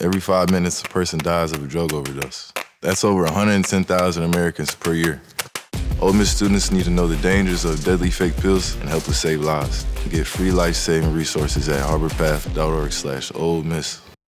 every five minutes a person dies of a drug overdose. That's over 110,000 Americans per year. Ole Miss students need to know the dangers of deadly fake pills and help us save lives. Get free life-saving resources at harborpath.org slash Ole Miss.